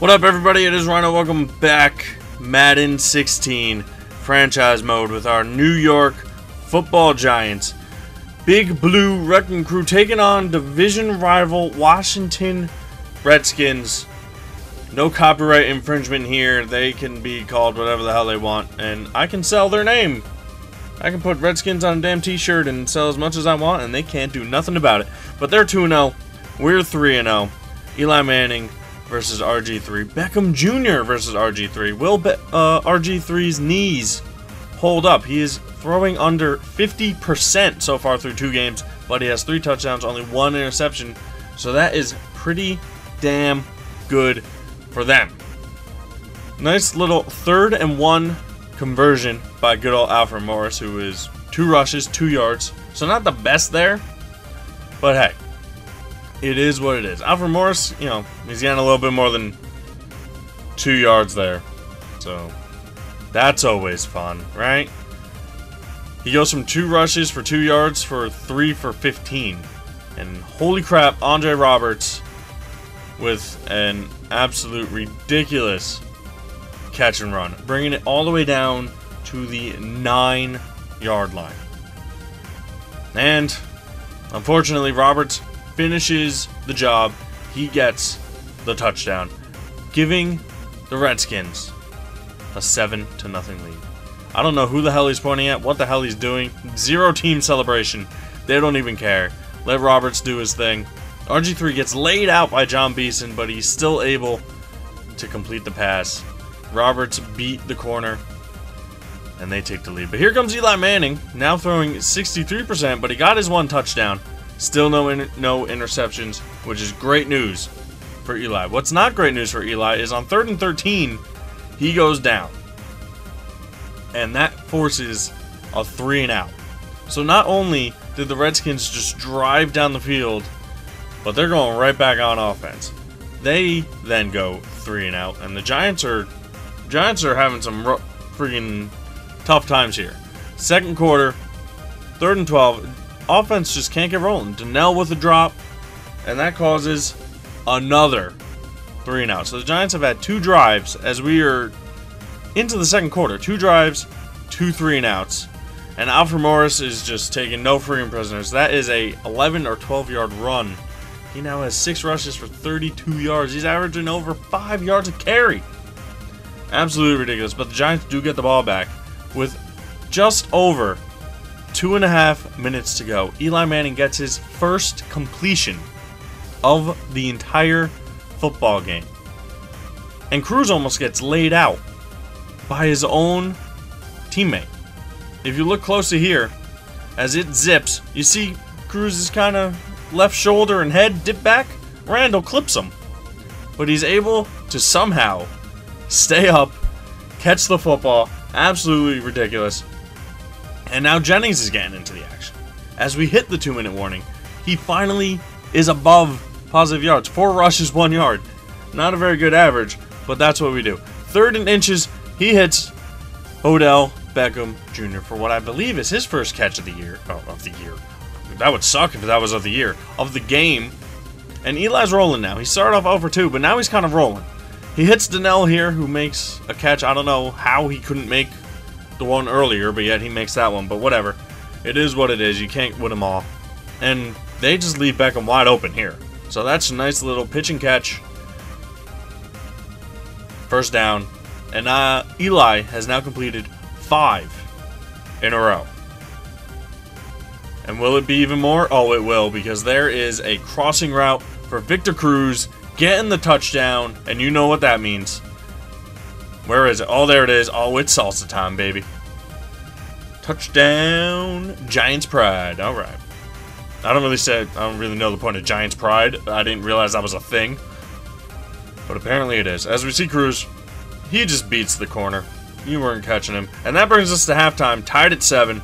What up, everybody? It is Rhino. Welcome back. Madden 16 franchise mode with our New York football giants. Big Blue Wrecking Crew taking on division rival Washington Redskins. No copyright infringement here. They can be called whatever the hell they want, and I can sell their name. I can put Redskins on a damn t shirt and sell as much as I want, and they can't do nothing about it. But they're 2 0. We're 3 0. Eli Manning versus RG3. Beckham Jr. versus RG3. Will Be- uh, RG3's knees hold up? He is throwing under 50% so far through two games, but he has three touchdowns, only one interception. So that is pretty damn good for them. Nice little third and one conversion by good old Alfred Morris, who is two rushes, two yards. So not the best there, but hey, it is what it is. Alfred Morris, you know, he's getting a little bit more than two yards there. So that's always fun, right? He goes from two rushes for two yards for three for 15. And holy crap, Andre Roberts with an absolute ridiculous catch and run, bringing it all the way down to the nine yard line. And unfortunately, Roberts finishes the job. He gets the touchdown, giving the Redskins a 7 to nothing lead. I don't know who the hell he's pointing at, what the hell he's doing. Zero team celebration. They don't even care. Let Roberts do his thing. RG3 gets laid out by Jon Beason, but he's still able to complete the pass. Roberts beat the corner, and they take the lead. But here comes Eli Manning, now throwing 63%, but he got his one touchdown. Still no in no interceptions, which is great news for Eli. What's not great news for Eli is on third and 13, he goes down. And that forces a three and out. So not only did the Redskins just drive down the field, but they're going right back on offense. They then go three and out, and the Giants are Giants are having some freaking tough times here. Second quarter, third and twelve, offense just can't get rolling. Donnell with a drop, and that causes another three and out. So the Giants have had two drives as we are into the second quarter. Two drives, two three and outs. And Alfred Morris is just taking no freaking prisoners. That is a 11 or 12 yard run. He now has six rushes for 32 yards. He's averaging over five yards a carry. Absolutely ridiculous. But the Giants do get the ball back with just over two and a half minutes to go. Eli Manning gets his first completion of the entire football game. And Cruz almost gets laid out by his own teammate. If you look closely here, as it zips, you see Cruz's kind of left shoulder and head dip back. Randle clips him. But he's able to somehow stay up, catch the football. Absolutely ridiculous. And now Jennings is getting into the action. As we hit the two minute warning, he finally is above positive yards. Four rushes, one yard. Not a very good average, but that's what we do. Third and inches, he hits Odell Beckham Jr. for what I believe is his first catch of the year. Oh, of the year. That would suck if that was of the year. Of the game. And Eli's rolling now. He started off oh over 2, but now he's kind of rolling. He hits Donnell here, who makes a catch. I don't know how he couldn't make the one earlier, but yet he makes that one. But whatever. It is what it is. You can't win them all. And they just leave Beckham wide open here. So that's a nice little pitch and catch. First down. And uh, Eli has now completed five in a row. And will it be even more? Oh, it will, because there is a crossing route for Victor Cruz getting the touchdown, and you know what that means. Where is it? Oh, there it is. Oh, it's salsa time, baby. Touchdown, Giants pride. All right. I don't really say I don't really know the point of Giants pride. I didn't realize that was a thing, but apparently it is. As we see Cruz, he just beats the corner. You weren't catching him, and that brings us to halftime, tied at seven.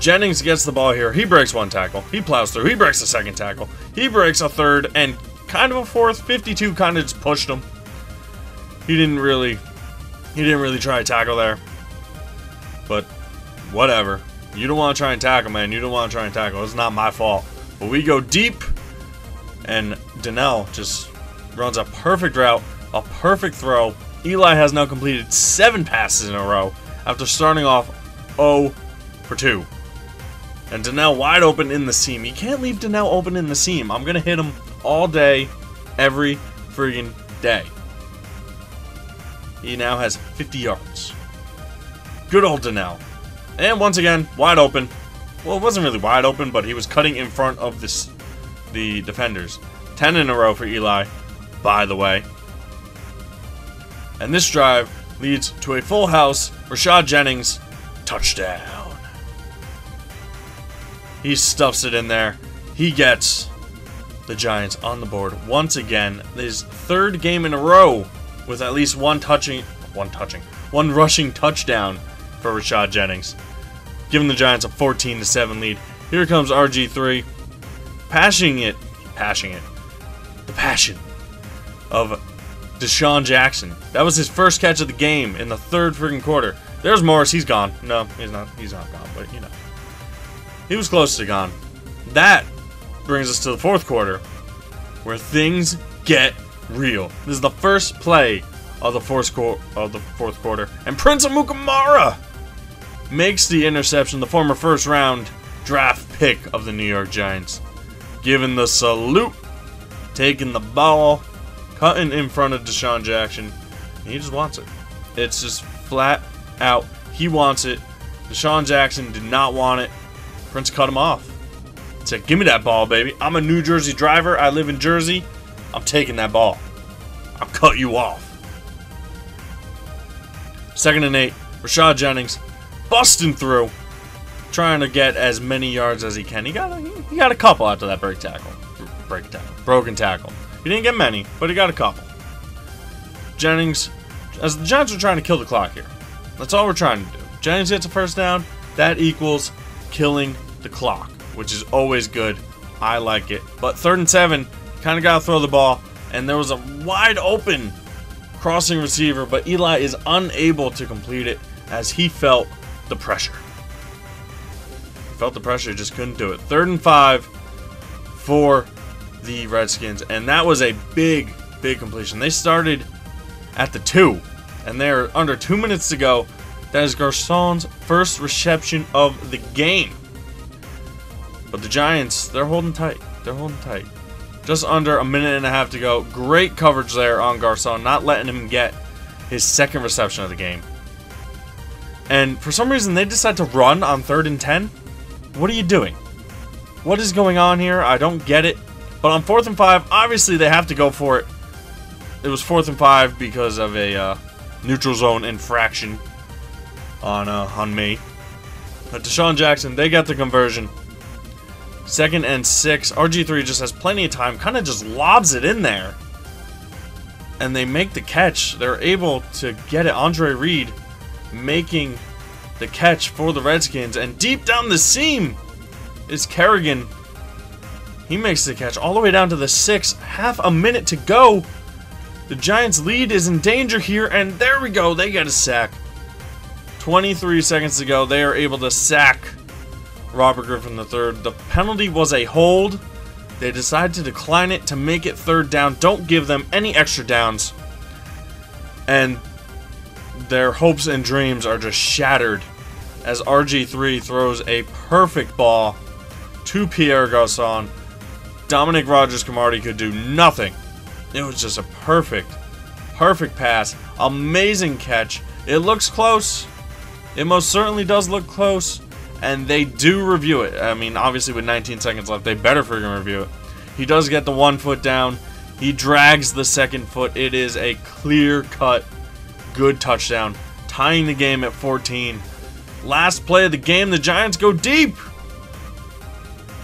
Jennings gets the ball here. He breaks one tackle. He plows through. He breaks a second tackle. He breaks a third and kind of a fourth. 52 kind of just pushed him. He didn't really he didn't really try to tackle there. But whatever. You don't want to try and tackle, man. You don't want to try and tackle. It's not my fault. But we go deep, and Donnell just runs a perfect route, A perfect throw. Eli has now completed seven passes in a row after starting off 0 for 2. And Donnell wide open in the seam. You can't leave Donnell open in the seam. I'm going to hit him all day, every friggin' day. He now has 50 yards. Good old Donnell. And once again, wide open. Well, it wasn't really wide open, but he was cutting in front of this, the defenders. 10 in a row for Eli, by the way. And this drive leads to a full house Rashad Jennings touchdown. He stuffs it in there. He gets the Giants on the board once again. His third game in a row with at least one touching, one touching, one rushing touchdown for Rashad Jennings, giving the Giants a 14 to 7 lead. Here comes RG3, passing it, passing it, the passion of DeSean Jackson. That was his first catch of the game in the third freaking quarter. There's Morris. He's gone. No, he's not. He's not gone. But you know, he was close to gone. That brings us to the fourth quarter, where things get real. This is the first play of the fourth, quarter. of the fourth quarter, and Prince Amukamara makes the interception, the former first round draft pick of the New York Giants. Giving the salute, taking the ball, cutting in front of DeSean Jackson. he just wants it. It's just flat out. He wants it. DeSean Jackson did not want it. Prince cut him off. Said, give me that ball, baby. I'm a New Jersey driver. I live in Jersey. I'm taking that ball. I'll cut you off. Second and eight. Rashad Jennings busting through, trying to get as many yards as he can. He got a, he got a couple after that break tackle, break tackle, broken tackle. He didn't get many, but he got a couple. Jennings, as the Giants are trying to kill the clock here. That's all we're trying to do. Jennings gets a first down. That equals killing the clock, which is always good. I like it. But third and seven, kind of got to throw the ball. And there was a wide open crossing receiver, but Eli is unable to complete it as he felt the pressure. Felt the pressure, just couldn't do it. Third and five for the Redskins, and that was a big, big completion. They started at the two, and they're under two minutes to go. That is Garcon's first reception of the game. But the Giants, they're holding tight. They're holding tight. Just under a minute and a half to go. Great coverage there on Garcon, not letting him get his second reception of the game. And for some reason, they decide to run on third and 10. What are you doing? What is going on here? I don't get it. But on fourth and five, obviously they have to go for it. It was fourth and five because of a uh, neutral zone infraction on uh, on me. But DeSean Jackson, they got the conversion. Second and six. RG3 just has plenty of time, kind of just lobs it in there. And they make the catch. They're able to get it. Andre Reed making the catch for the Redskins. And deep down the seam is Kerrigan. He makes the catch all the way down to the six. Half a minute to go. The Giants' lead is in danger here. And there we go. They get a sack. 23 seconds to go. They are able to sack Robert Griffin III. The penalty was a hold. They decide to decline it to make it third down. Don't give them any extra downs. And their hopes and dreams are just shattered as RG3 throws a perfect ball to Pierre Garcon. Dominique Rodgers-Cromartie could do nothing. It was just a perfect, perfect pass. Amazing catch. It looks close. It most certainly does look close and they do review it. I mean, obviously with 19 seconds left, they better freaking review it. He does get the one foot down. He drags the second foot. It is a clear-cut, good touchdown, tying the game at 14. Last play of the game, the Giants go deep.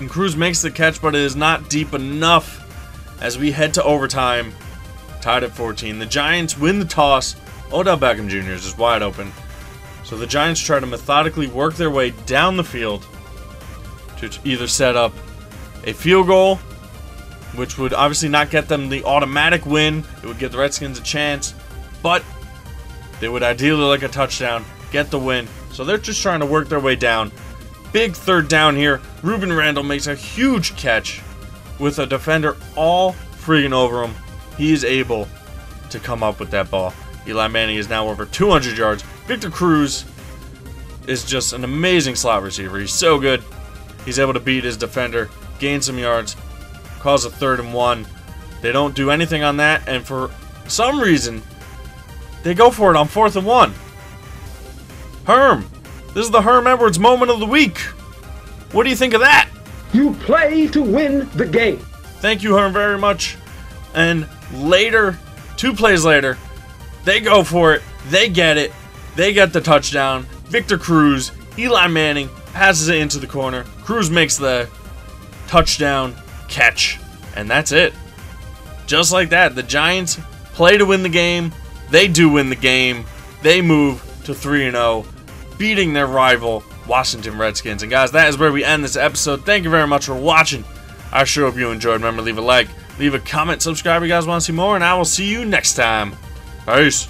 And Cruz makes the catch, but it is not deep enough as we head to overtime. Tied at 14. The Giants win the toss. Odell Beckham Jr. is wide open. So the Giants try to methodically work their way down the field to either set up a field goal, which would obviously not get them the automatic win. It would give the Redskins a chance, but they would ideally like a touchdown, get the win. So they're just trying to work their way down. Big third down here. Rueben Randle makes a huge catch with a defender all freaking over him. He is able to come up with that ball. Eli Manning is now over 200 yards. Victor Cruz is just an amazing slot receiver. He's so good. He's able to beat his defender, gain some yards, cause a third and one. They don't do anything on that, and for some reason, they go for it on fourth and one. Herm, this is the Herm Edwards moment of the week. What do you think of that? You play to win the game. Thank you, Herm, very much. And later, two plays later, they go for it. They get it. They get the touchdown. Victor Cruz, Eli Manning passes it into the corner. Cruz makes the touchdown catch. And that's it. Just like that, the Giants play to win the game. They do win the game. They move to 3 0, beating their rival, Washington Redskins. And guys, that is where we end this episode. Thank you very much for watching. I sure hope you enjoyed. Remember, leave a like, leave a comment, subscribe if you guys want to see more, and I will see you next time. Peace.